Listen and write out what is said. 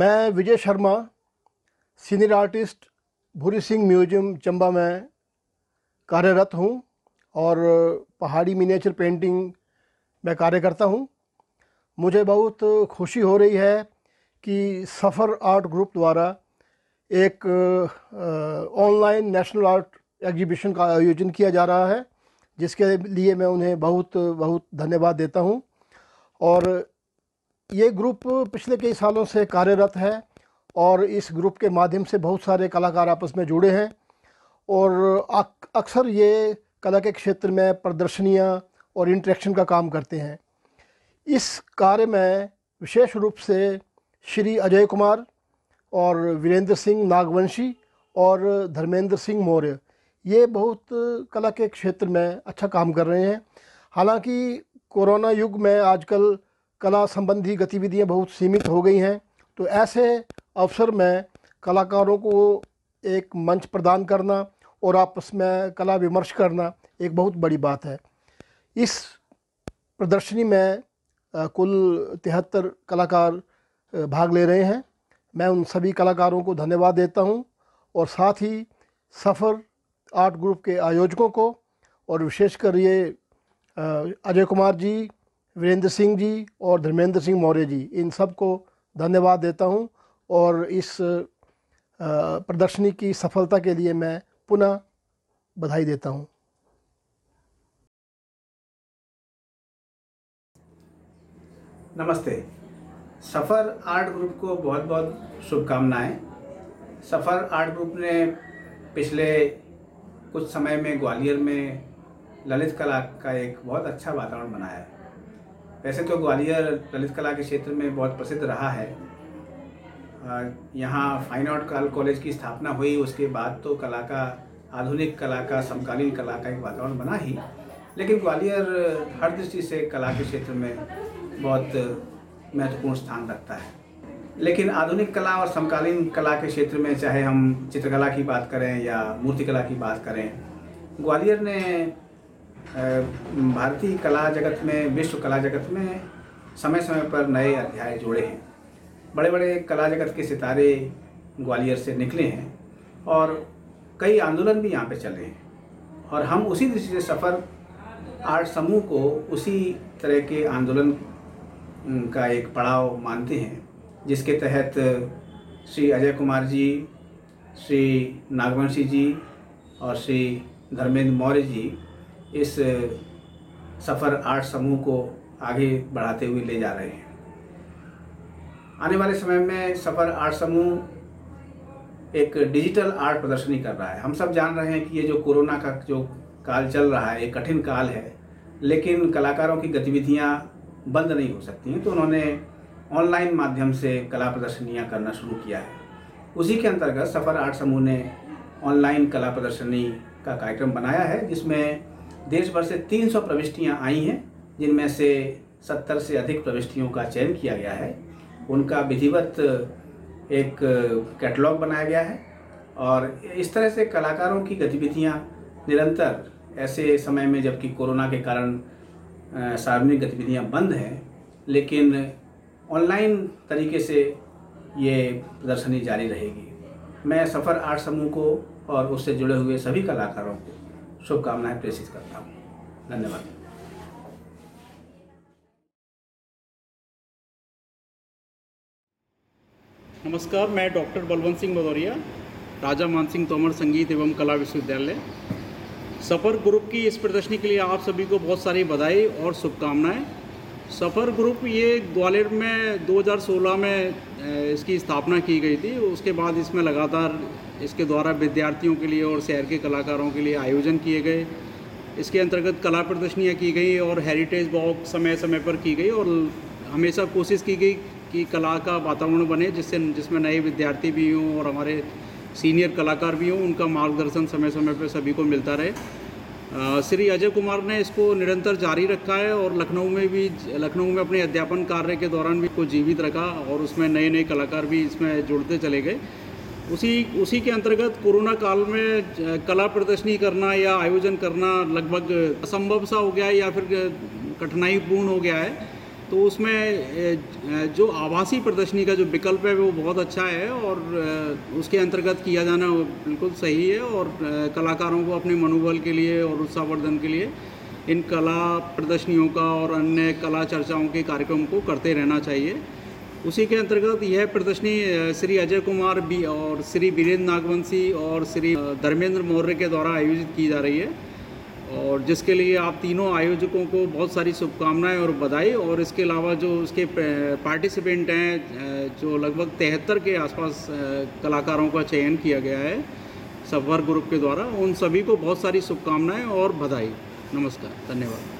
मैं Vijay Sharma, senior artist, Bhuri Singh museum, Chamba में कार्यरत हूँ और पहाड़ी मिनिएचर पेंटिंग में कार्य करता हूँ। मुझे बहुत खुशी हो रही है कि सफ़र आर्ट ग्रुप द्वारा एक ऑनलाइन नेशनल आर्ट एग्जीबिशन का आयोजन किया जा रहा है, जिसके लिए मैं उन्हें बहुत बहुत धन्यवाद देता हूँ। और ये ग्रुप पिछले कई सालों से कार्यरत है और इस ग्रुप के माध्यम से बहुत सारे कलाकार आपस में जुड़े हैं और अक्सर ये कला के क्षेत्र में प्रदर्शनियाँ और इंटरेक्शन का काम करते हैं। इस कार्य में विशेष रूप से श्री अजय कुमार और वीरेंद्र सिंह नागवंशी और धर्मेंद्र सिंह मौर्य, ये बहुत कला के क्षेत्र में अच्छा काम कर रहे हैं। हालाँकि कोरोना युग में आजकल कला संबंधी गतिविधियाँ बहुत सीमित हो गई हैं तो ऐसे अवसर में कलाकारों को एक मंच प्रदान करना और आपस में कला विमर्श करना एक बहुत बड़ी बात है। इस प्रदर्शनी में कुल तिहत्तर कलाकार भाग ले रहे हैं। मैं उन सभी कलाकारों को धन्यवाद देता हूँ और साथ ही सफ़र आर्ट ग्रुप के आयोजकों को और विशेषकर ये अजय कुमार जी वीरेंद्र सिंह जी और धर्मेंद्र सिंह मौर्य जी, इन सबको धन्यवाद देता हूँ और इस प्रदर्शनी की सफलता के लिए मैं पुनः बधाई देता हूँ। नमस्ते। सफ़र आर्ट ग्रुप को बहुत बहुत शुभकामनाएँ। सफ़र आर्ट ग्रुप ने पिछले कुछ समय में ग्वालियर में ललित कला का एक बहुत अच्छा वातावरण बनाया है। वैसे तो ग्वालियर ललित कला के क्षेत्र में बहुत प्रसिद्ध रहा है। यहाँ फाइन आर्ट कल कॉलेज की स्थापना हुई, उसके बाद तो कला का, आधुनिक कला का, समकालीन कला का एक वातावरण बना ही। लेकिन ग्वालियर हर दृष्टि से कला के क्षेत्र में बहुत महत्वपूर्ण स्थान रखता है। लेकिन आधुनिक कला और समकालीन कला के क्षेत्र में चाहे हम चित्रकला की बात करें या मूर्तिकला की बात करें, ग्वालियर ने भारतीय कला जगत में, विश्व कला जगत में समय समय पर नए अध्याय जोड़े हैं। बड़े बड़े कला जगत के सितारे ग्वालियर से निकले हैं और कई आंदोलन भी यहाँ पे चले हैं। और हम उसी दृष्टि से सफ़र आर्ट समूह को उसी तरह के आंदोलन का एक पड़ाव मानते हैं, जिसके तहत श्री अजय कुमार जी, श्री नागवंशी जी और श्री धर्मेंद्र मौर्य जी इस सफ़र आर्ट समूह को आगे बढ़ाते हुए ले जा रहे हैं। आने वाले समय में सफ़र आर्ट समूह एक डिजिटल आर्ट प्रदर्शनी कर रहा है। हम सब जान रहे हैं कि ये जो कोरोना का जो काल चल रहा है, ये कठिन काल है, लेकिन कलाकारों की गतिविधियाँ बंद नहीं हो सकती हैं तो उन्होंने ऑनलाइन माध्यम से कला प्रदर्शनियाँ करना शुरू किया है। उसी के अंतर्गत सफ़र आर्ट समूह ने ऑनलाइन कला प्रदर्शनी का कार्यक्रम बनाया है, जिसमें देश भर से 300 प्रविष्टियाँ आई हैं, जिनमें से 70 से अधिक प्रविष्टियों का चयन किया गया है। उनका विधिवत एक कैटलॉग बनाया गया है और इस तरह से कलाकारों की गतिविधियाँ निरंतर, ऐसे समय में जबकि कोरोना के कारण सार्वजनिक गतिविधियाँ बंद हैं, लेकिन ऑनलाइन तरीके से ये प्रदर्शनी जारी रहेगी। मैं सफ़र आर्ट समूह को और उससे जुड़े हुए सभी कलाकारों को शुभकामनाएँ प्रेषित करता हूँ। धन्यवाद। नमस्कार, मैं डॉक्टर बलवंत सिंह भदौरिया, राजा मान सिंह तोमर संगीत एवं कला विश्वविद्यालय। सफ़र ग्रुप की इस प्रदर्शनी के लिए आप सभी को बहुत सारी बधाई और शुभकामनाएँ। सफ़र ग्रुप ये ग्वालियर में 2016 में इसकी स्थापना की गई थी। उसके बाद इसमें लगातार इसके द्वारा विद्यार्थियों के लिए और शहर के कलाकारों के लिए आयोजन किए गए। इसके अंतर्गत कला प्रदर्शनियाँ की गई और हेरिटेज वॉक समय समय पर की गई और हमेशा कोशिश की गई कि कला का वातावरण बने, जिससे, जिसमें नए विद्यार्थी भी हों और हमारे सीनियर कलाकार भी हों, उनका मार्गदर्शन समय समय पर सभी को मिलता रहे। श्री अजय कुमार ने इसको निरंतर जारी रखा है और लखनऊ में भी, लखनऊ में अपने अध्यापन कार्य के दौरान भी को जीवित रखा और उसमें नए नए कलाकार भी इसमें जुड़ते चले गए। उसी उसी के अंतर्गत कोरोना काल में कला प्रदर्शनी करना या आयोजन करना लगभग असंभव सा हो गया है या फिर कठिनाईपूर्ण हो गया है। तो उसमें जो आभासी प्रदर्शनी का जो विकल्प है वो बहुत अच्छा है और उसके अंतर्गत किया जाना बिल्कुल सही है और कलाकारों को अपने मनोबल के लिए और उत्साहवर्धन के लिए इन कला प्रदर्शनियों का और अन्य कला चर्चाओं के कार्यक्रम को करते रहना चाहिए। उसी के अंतर्गत यह प्रदर्शनी श्री अजय कुमार बी, और श्री वीरेंद्र नागवंशी और श्री धर्मेंद्र मौर्य के द्वारा आयोजित की जा रही है। और जिसके लिए आप तीनों आयोजकों को बहुत सारी शुभकामनाएँ और बधाई, और इसके अलावा जो उसके पार्टिसिपेंट हैं जो लगभग तिहत्तर के आसपास कलाकारों का चयन किया गया है सफ़र ग्रुप के द्वारा, उन सभी को बहुत सारी शुभकामनाएँ और बधाई। नमस्कार, धन्यवाद।